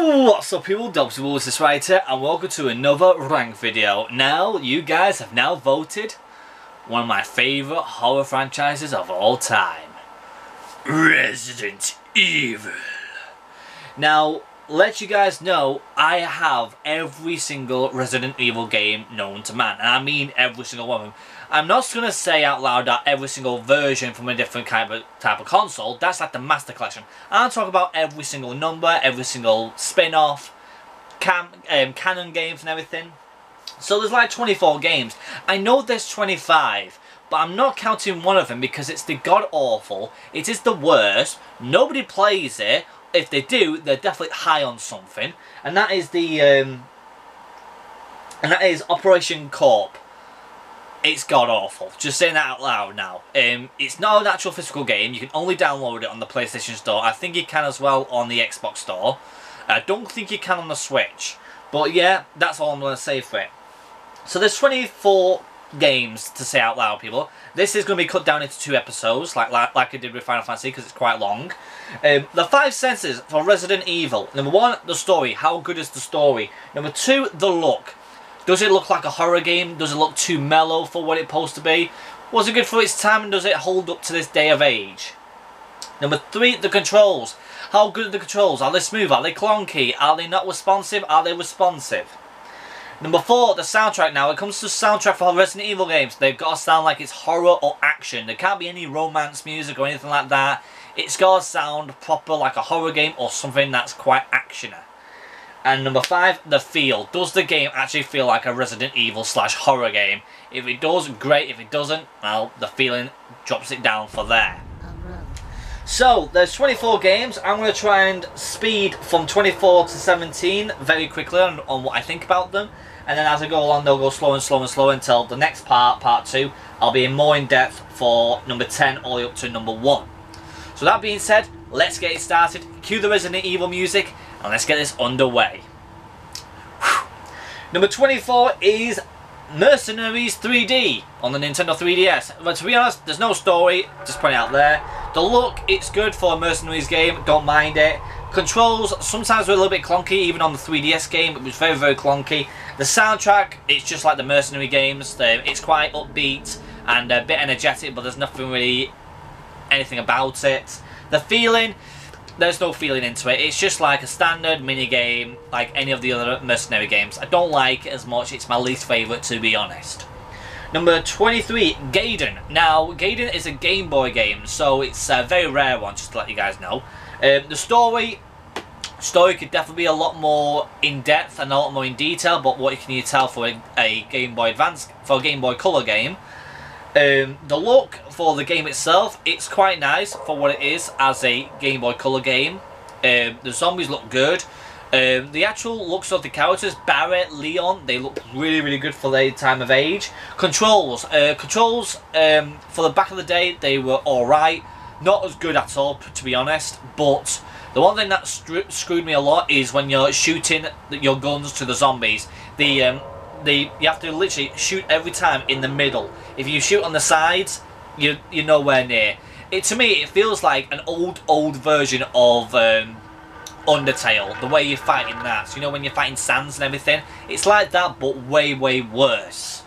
What's up people, Dr. Wolves this writer and welcome to another rank video. Now, you guys have now voted one of my favourite horror franchises of all time. Resident Evil. Now, let you guys know, I have every single Resident Evil game known to man. And I mean every single one of them. I'm not going to say out loud that every single version from a different kind of type of console. That's like the Master Collection. I'm talking about every single number, every single spin-off, cam um, canon games and everything. So there's like 24 games. I know there's 25. But I'm not counting one of them because it's the god-awful. It is the worst. Nobody plays it if they do, they're definitely high on something, and that is the um, and that is Operation Corp. It's god awful. Just saying that out loud now. Um, it's not an actual physical game. You can only download it on the PlayStation Store. I think you can as well on the Xbox Store. I don't think you can on the Switch. But yeah, that's all I'm going to say for it. So there's 24 games to say out loud, people. This is going to be cut down into two episodes, like like, like I did with Final Fantasy, because it's quite long. Um, the five senses for Resident Evil. Number one, the story. How good is the story? Number two, the look. Does it look like a horror game? Does it look too mellow for what it's supposed to be? Was it good for its time and does it hold up to this day of age? Number three, the controls. How good are the controls? Are they smooth? Are they clunky? Are they not responsive? Are they responsive? Number four, the soundtrack. Now, when it comes to soundtrack for Resident Evil games, they've got to sound like it's horror or action. There can't be any romance music or anything like that. It's got to sound proper like a horror game or something that's quite actioner. And number five, the feel. Does the game actually feel like a Resident Evil slash horror game? If it does, great. If it doesn't, well, the feeling drops it down for there. So, there's 24 games. I'm going to try and speed from 24 to 17 very quickly on, on what I think about them and then as I go along they'll go slow and slow and slow until the next part, part 2, I'll be in more in depth for number 10 all the way up to number 1. So that being said, let's get it started, cue the Resident Evil music, and let's get this underway. Whew. Number 24 is Mercenaries 3D on the Nintendo 3DS. But to be honest, there's no story, just put it out there. The look, it's good for a Mercenaries game, don't mind it. Controls sometimes were a little bit clunky, even on the 3DS game. It was very, very clunky. The soundtrack, it's just like the Mercenary games. It's quite upbeat and a bit energetic, but there's nothing really anything about it. The feeling, there's no feeling into it. It's just like a standard mini game, like any of the other Mercenary games. I don't like it as much. It's my least favourite, to be honest. Number 23, Gaiden. Now, Gaiden is a Game Boy game, so it's a very rare one, just to let you guys know. Um, the story story could definitely be a lot more in depth and a lot more in detail, but what you can you tell for a, a Game Boy Advance for a Game Boy Color game. Um, the look for the game itself, it's quite nice for what it is as a Game Boy Color game. Um, the zombies look good. Um, the actual looks of the characters, Barret, Leon, they look really, really good for their time of age. Controls, uh, controls um, for the back of the day, they were alright. Not as good at all, to be honest, but the one thing that screwed me a lot is when you're shooting your guns to the zombies. The um, the you have to literally shoot every time in the middle. If you shoot on the sides, you you're nowhere near. It to me it feels like an old old version of um, Undertale. The way you're fighting that, so, you know when you're fighting Sans and everything. It's like that, but way way worse.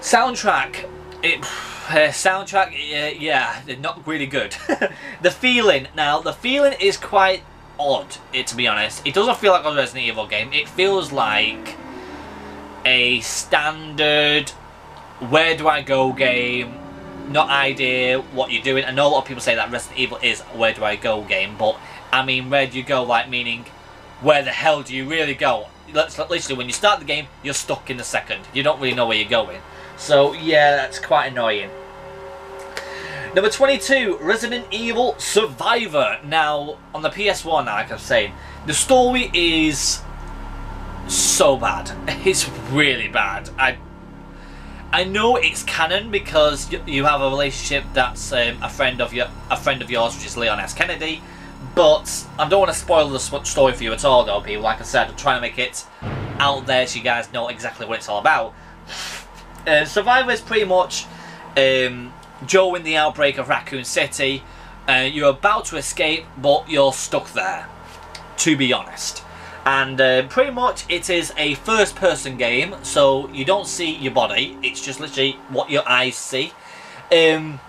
Soundtrack. It uh, soundtrack, uh, yeah, they're not really good. the feeling, now, the feeling is quite odd, it, to be honest. It doesn't feel like a Resident Evil game. It feels like a standard where do I go game, not idea what you're doing. I know a lot of people say that Resident Evil is where do I go game, but I mean where do you go, like meaning where the hell do you really go? Let's literally, when you start the game, you're stuck in the second. You don't really know where you're going. So yeah, that's quite annoying. Number 22, Resident Evil Survivor. Now, on the PS1, like I'm saying, the story is so bad. It's really bad. I I know it's canon because you have a relationship that's um, a friend of your a friend of yours, which is Leon S. Kennedy. But I don't want to spoil the story for you at all, though, people. Like I said, I'm trying to make it out there so you guys know exactly what it's all about. Uh, Survivor is pretty much um, Joe in the outbreak of Raccoon City. Uh, you're about to escape, but you're stuck there. to be honest. And uh, pretty much it is a first person game, so you don't see your body, it's just literally what your eyes see. Um,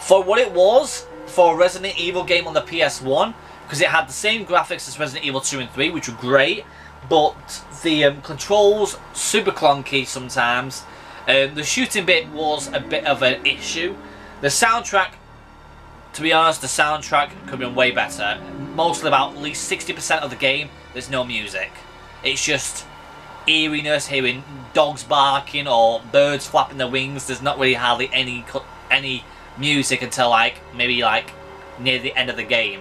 for what it was, for a Resident Evil game on the PS1, because it had the same graphics as Resident Evil 2 and 3, which were great, but the um, controls super clunky sometimes. Um, the shooting bit was a bit of an issue. The soundtrack, to be honest, the soundtrack could have been way better. Mostly about at least 60% of the game, there's no music. It's just eeriness, hearing dogs barking or birds flapping their wings. There's not really hardly any any music until like maybe like near the end of the game.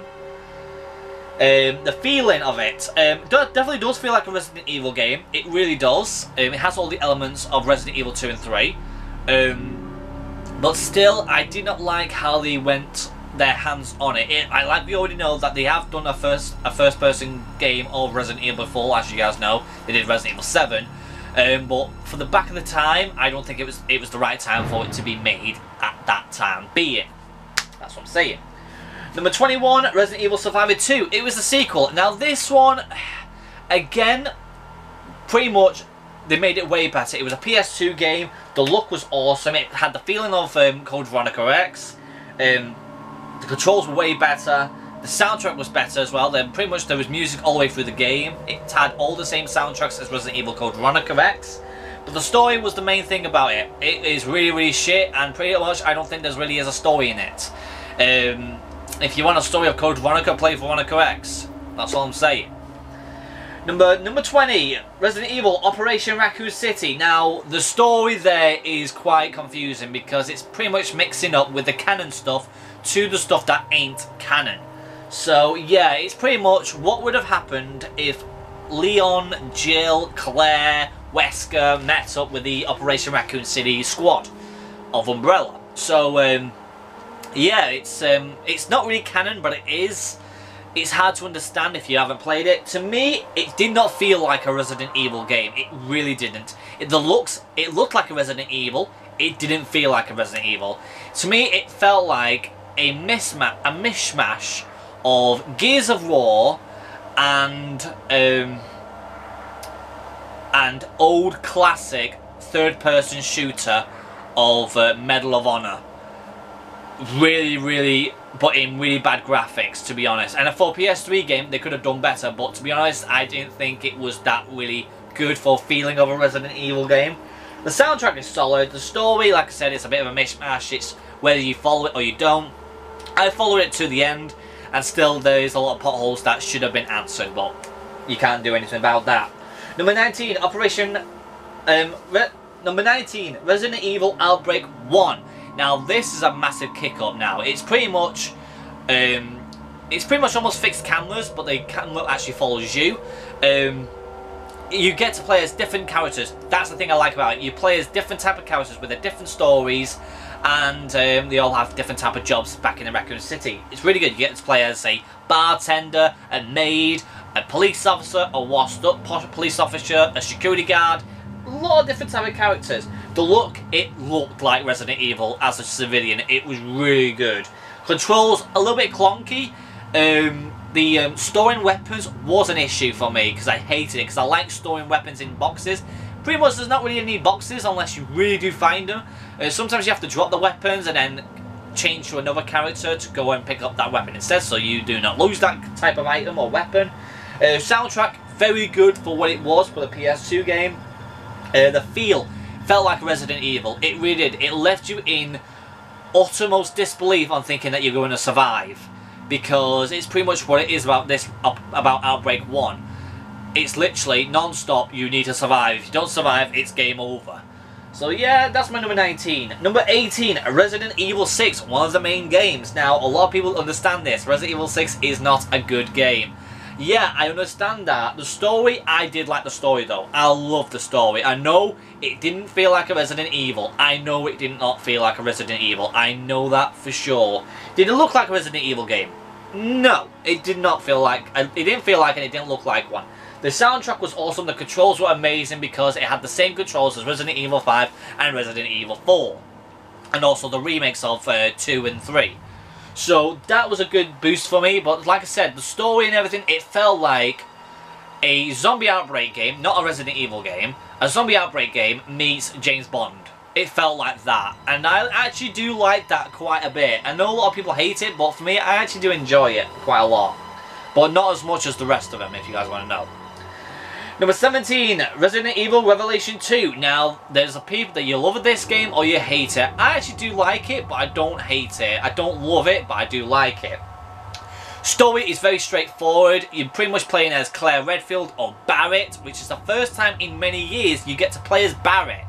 Um, the feeling of it um, definitely does feel like a Resident Evil game. It really does. Um, it has all the elements of Resident Evil 2 and 3. Um, but still, I did not like how they went their hands on it. it. I like we already know that they have done a first a first person game of Resident Evil before, as you guys know. They did Resident Evil 7. Um, but for the back of the time, I don't think it was it was the right time for it to be made at that time being. That's what I'm saying. Number 21, Resident Evil Survivor 2. It was the sequel. Now this one, again, pretty much they made it way better. It was a PS2 game. The look was awesome. It had the feeling of um, Code Veronica X. Um, the controls were way better. The soundtrack was better as well. Then pretty much there was music all the way through the game. It had all the same soundtracks as Resident Evil Code Veronica X. But the story was the main thing about it. It is really, really shit, and pretty much I don't think there's really is a story in it. Um, if you want a story of Code Veronica, play Veronica X. That's all I'm saying. Number number 20, Resident Evil Operation Raccoon City. Now, the story there is quite confusing because it's pretty much mixing up with the canon stuff to the stuff that ain't canon. So, yeah, it's pretty much what would have happened if Leon, Jill, Claire, Wesker met up with the Operation Raccoon City squad of Umbrella. So, um, yeah, it's um, it's not really canon, but it is. It's hard to understand if you haven't played it. To me, it did not feel like a Resident Evil game. It really didn't. It, the looks, it looked like a Resident Evil. It didn't feel like a Resident Evil. To me, it felt like a mismatch, a mishmash of Gears of War and um, and old classic third-person shooter of uh, Medal of Honor. Really, really, but in really bad graphics, to be honest. And a for PS3 game, they could have done better, but to be honest, I didn't think it was that really good for feeling of a Resident Evil game. The soundtrack is solid. The story, like I said, it's a bit of a mishmash. It's whether you follow it or you don't. I followed it to the end, and still there's a lot of potholes that should have been answered, but you can't do anything about that. Number 19, Operation... Um, number 19, Resident Evil Outbreak 1. Now, this is a massive kick-up now. It's pretty much... Um, it's pretty much almost fixed cameras, but the camera actually follows you. Um, you get to play as different characters. That's the thing I like about it. You play as different type of characters with their different stories, and um, they all have different type of jobs back in the Raccoon City. It's really good. You get to play as a bartender, a maid, a police officer, a washed up police officer, a security guard, a lot of different type of characters. The look, it looked like Resident Evil as a civilian. It was really good. Controls, a little bit clunky. Um, the um, storing weapons was an issue for me because I hated it because I like storing weapons in boxes. Pretty much there's not really any boxes unless you really do find them. Uh, sometimes you have to drop the weapons and then change to another character to go and pick up that weapon instead so you do not lose that type of item or weapon. Uh, soundtrack, very good for what it was for the PS2 game. Uh, the feel felt like Resident Evil. It really did. It left you in uttermost disbelief on thinking that you're going to survive. Because it's pretty much what it is about this about Outbreak 1. It's literally non-stop, you need to survive. If you don't survive, it's game over. So yeah, that's my number 19. Number 18, Resident Evil 6, one of the main games. Now, a lot of people understand this. Resident Evil 6 is not a good game. Yeah, I understand that. The story, I did like the story though. I love the story. I know it didn't feel like a Resident Evil. I know it did not feel like a Resident Evil. I know that for sure. Did it look like a Resident Evil game? No, it did not feel like, it didn't feel like and it didn't look like one. The soundtrack was awesome, the controls were amazing because it had the same controls as Resident Evil 5 and Resident Evil 4. And also the remakes of uh, 2 and 3. So that was a good boost for me. But like I said, the story and everything, it felt like a zombie outbreak game, not a Resident Evil game. A zombie outbreak game meets James Bond. It felt like that. And I actually do like that quite a bit. I know a lot of people hate it, but for me, I actually do enjoy it quite a lot. But not as much as the rest of them, if you guys want to know. Number 17, Resident Evil Revelation 2. Now, there's a people that you love this game or you hate it. I actually do like it, but I don't hate it. I don't love it, but I do like it. Story is very straightforward. You're pretty much playing as Claire Redfield or Barrett, which is the first time in many years you get to play as Barrett.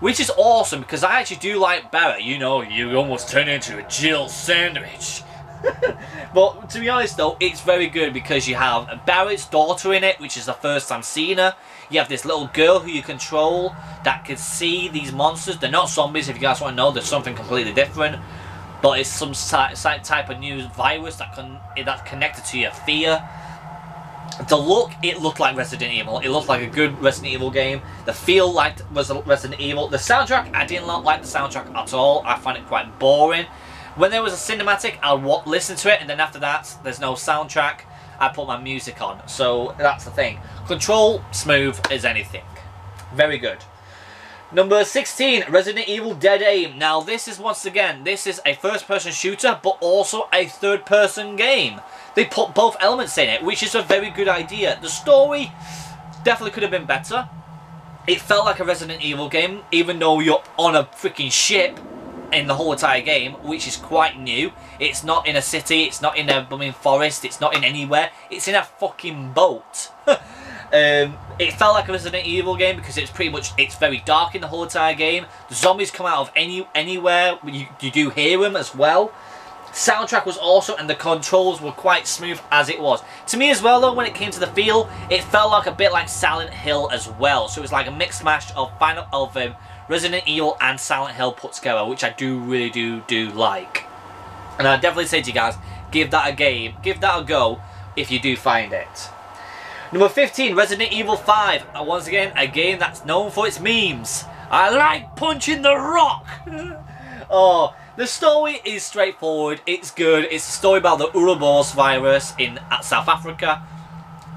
Which is awesome because I actually do like Barrett. You know, you almost turn into a Jill sandwich. but to be honest though, it's very good because you have Barrett's daughter in it, which is the first time seeing her. You have this little girl who you control that can see these monsters. They're not zombies, if you guys want to know. They're something completely different. But it's some type of new virus that can that's connected to your fear. The look, it looked like Resident Evil. It looked like a good Resident Evil game. The feel like was Resident Evil. The soundtrack, I didn't like the soundtrack at all. I find it quite boring. When there was a cinematic, I'll listen to it, and then after that, there's no soundtrack. I put my music on. So that's the thing. Control, smooth as anything. Very good. Number 16, Resident Evil Dead Aim. Now this is once again, this is a first person shooter, but also a third person game. They put both elements in it, which is a very good idea. The story definitely could have been better. It felt like a Resident Evil game, even though you're on a freaking ship in the whole entire game, which is quite new. It's not in a city, it's not in a blooming forest, it's not in anywhere. It's in a fucking boat. um, it felt like a Resident Evil game because it's pretty much, it's very dark in the whole entire game. The zombies come out of any anywhere, you, you do hear them as well. Soundtrack was awesome and the controls were quite smooth as it was. To me as well though, when it came to the feel, it felt like a bit like Silent Hill as well. So it was like a mixed mash of Final of um, Resident Evil and Silent Hill put together, which I do really do do like. And I definitely say to you guys, give that a game, give that a go if you do find it. Number 15, Resident Evil 5. And once again, a game that's known for its memes. I like punching the rock. oh, the story is straightforward. It's good. It's a story about the Ouroboros virus in South Africa.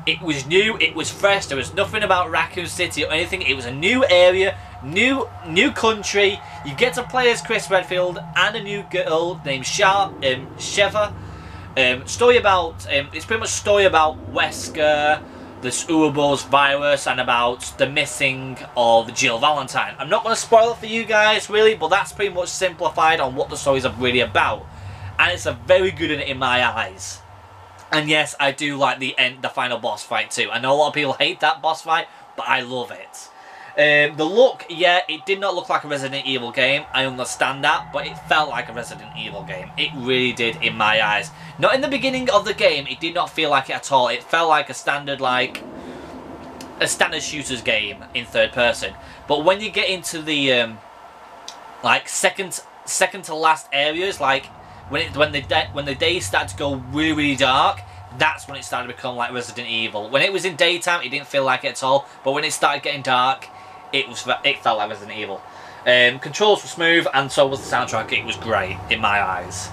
It was new, it was fresh, there was nothing about Raccoon City or anything. It was a new area, new new country. You get to play as Chris Redfield and a new girl named Sha um, Sheva. Um, story about, um, it's pretty much story about Wesker, this Ouroboros virus, and about the missing of Jill Valentine. I'm not going to spoil it for you guys, really, but that's pretty much simplified on what the stories are really about. And it's a very good in, in my eyes. And yes, I do like the end, the final boss fight too. I know a lot of people hate that boss fight, but I love it. Um, the look, yeah, it did not look like a Resident Evil game. I understand that, but it felt like a Resident Evil game. It really did in my eyes. Not in the beginning of the game, it did not feel like it at all. It felt like a standard, like, a standard shooter's game in third person. But when you get into the, um, like, second, second to last areas, like, when it when the when the days started to go really really dark, that's when it started to become like Resident Evil. When it was in daytime, it didn't feel like it at all. But when it started getting dark, it was it felt like Resident Evil. Um, controls were smooth, and so was the soundtrack. It was great in my eyes.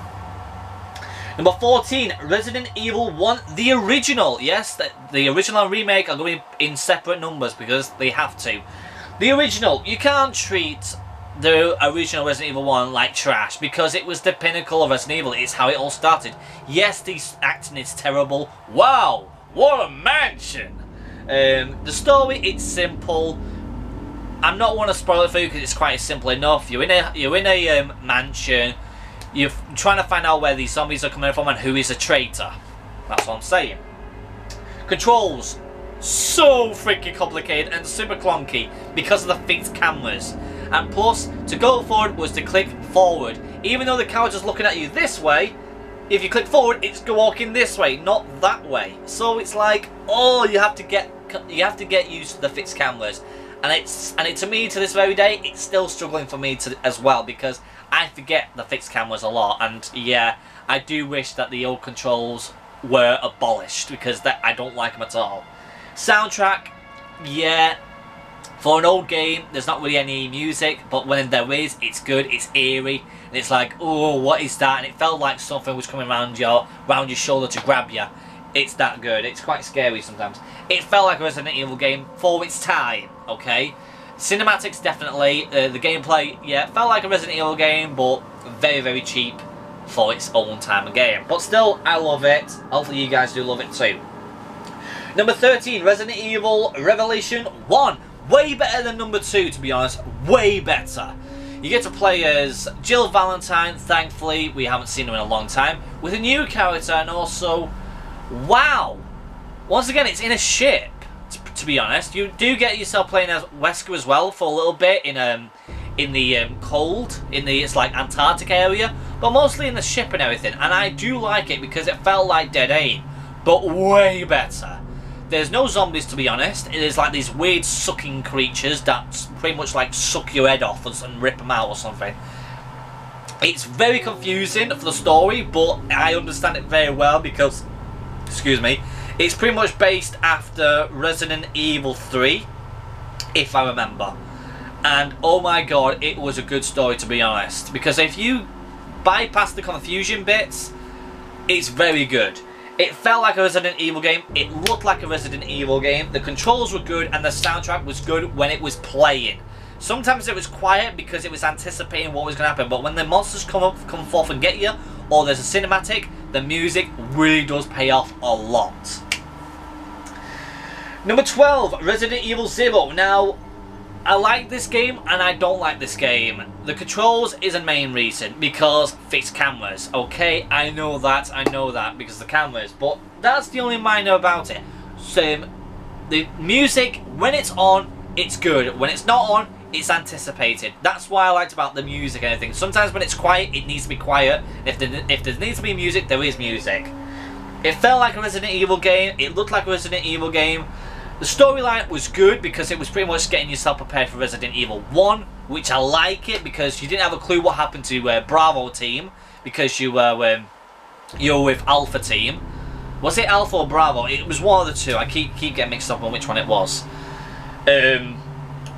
Number 14, Resident Evil 1, the original. Yes, the, the original remake are going in separate numbers because they have to. The original, you can't treat the original Resident Evil 1 like trash because it was the pinnacle of Resident Evil. It's how it all started. Yes, the acting is terrible. Wow, what a mansion! Um, the story, it's simple. I'm not want to spoil it for you because it's quite simple enough. You're in a you're in a um, mansion. You're trying to find out where these zombies are coming from and who is a traitor. That's what I'm saying. Controls so freaking complicated and super clunky because of the fixed cameras. And plus, to go forward was to click forward. Even though the just looking at you this way, if you click forward, it's walking this way, not that way. So it's like, oh, you have to get you have to get used to the fixed cameras. And it's and it, to me, to this very day, it's still struggling for me to as well because I forget the fixed cameras a lot. And yeah, I do wish that the old controls were abolished because that I don't like them at all. Soundtrack, yeah, For an old game, there's not really any music, but when there is, it's good, it's eerie, and it's like, oh, what is that? And it felt like something was coming around your, around your shoulder to grab you. It's that good. It's quite scary sometimes. It felt like a Resident Evil game for its time, okay? Cinematics, definitely. Uh, the gameplay, yeah, felt like a Resident Evil game, but very, very cheap for its own time of game. But still, I love it. Hopefully you guys do love it too. Number 13, Resident Evil Revelation 1 way better than number two, to be honest. Way better. You get to play as Jill Valentine, thankfully, we haven't seen her in a long time, with a new character and also, wow! Once again, it's in a ship, to be honest. You do get yourself playing as Wesker as well for a little bit in um, in the um, cold, in the, it's like Antarctic area, but mostly in the ship and everything. And I do like it because it felt like Dead Aim, but way better. There's no zombies to be honest. It is like these weird sucking creatures that pretty much like suck your head off and rip them out or something. It's very confusing for the story, but I understand it very well because, excuse me, it's pretty much based after Resident Evil 3, if I remember. And oh my god, it was a good story to be honest. Because if you bypass the confusion bits, it's very good. It felt like a Resident Evil game. It looked like a Resident Evil game. The controls were good and the soundtrack was good when it was playing. Sometimes it was quiet because it was anticipating what was going to happen, but when the monsters come up, come forth and get you, or there's a cinematic, the music really does pay off a lot. Number 12, Resident Evil Zero. Now, I like this game and I don't like this game. The controls is a main reason because fixed cameras. Okay, I know that, I know that because the cameras, but that's the only minor about it. So, the music, when it's on, it's good. When it's not on, it's anticipated. That's why I liked about the music and everything. Sometimes when it's quiet, it needs to be quiet. If there, if there needs to be music, there is music. It felt like a Resident Evil game. It looked like a Resident Evil game. The storyline was good because it was pretty much getting yourself prepared for Resident Evil 1, which I like it because you didn't have a clue what happened to uh, Bravo team because you were um, you were with Alpha team. Was it Alpha or Bravo? It was one of the two. I keep keep getting mixed up on which one it was. Um,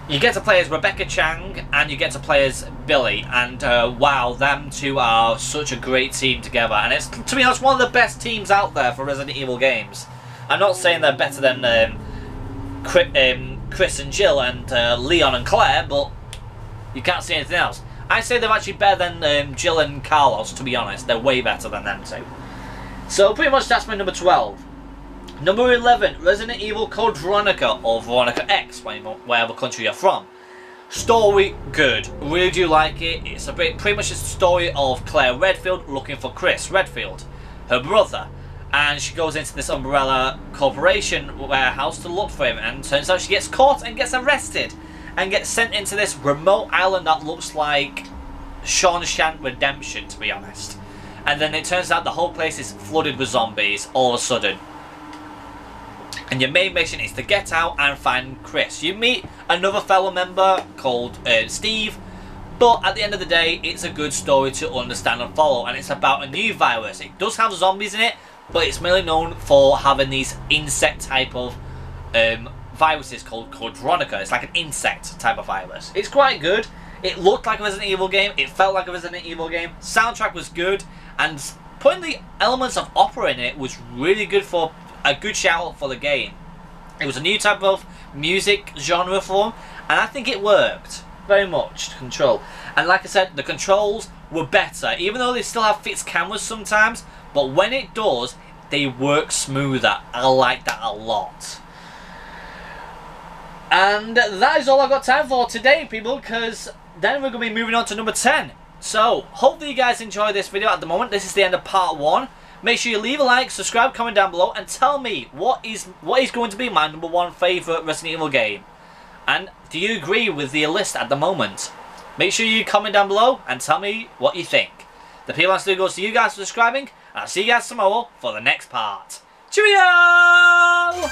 you get to play as Rebecca Chang and you get to play as Billy, and uh, wow, them two are such a great team together. And it's to be honest one of the best teams out there for Resident Evil games. I'm not saying they're better than. Um, um, Chris and Jill and uh, Leon and Claire, but you can't see anything else. I say they're actually better than um, Jill and Carlos, to be honest. They're way better than them two. So pretty much that's my number 12. Number 11, Resident Evil Code Veronica, or Veronica X, wherever country you're from. Story, good. Really do like it. It's a bit, pretty much a story of Claire Redfield looking for Chris Redfield, her brother and she goes into this Umbrella Corporation warehouse to look for him and turns out she gets caught and gets arrested and gets sent into this remote island that looks like Shawshank Redemption to be honest and then it turns out the whole place is flooded with zombies all of a sudden and your main mission is to get out and find Chris. You meet another fellow member called uh, Steve but at the end of the day, it's a good story to understand and follow, and it's about a new virus. It does have zombies in it, but it's mainly known for having these insect type of um, viruses called Veronica. It's like an insect type of virus. It's quite good. It looked like a Resident Evil game. It felt like a Resident Evil game. Soundtrack was good, and putting the elements of opera in it was really good for a good shout for the game. It was a new type of music genre form, and I think it worked very much to control. And like I said, the controls were better, even though they still have fixed cameras sometimes. But when it does, they work smoother. I like that a lot. And that is all I've got time for today, people, because then we're going to be moving on to number 10. So, hopefully you guys enjoy this video at the moment. This is the end of part 1. Make sure you leave a like, subscribe, comment down below, and tell me what is what is going to be my number one favourite Resident Evil game. And do you agree with the list at the moment? Make sure you comment down below and tell me what you think. The P1 still goes to you guys for subscribing, I'll see you guys tomorrow for the next part. Cheerio!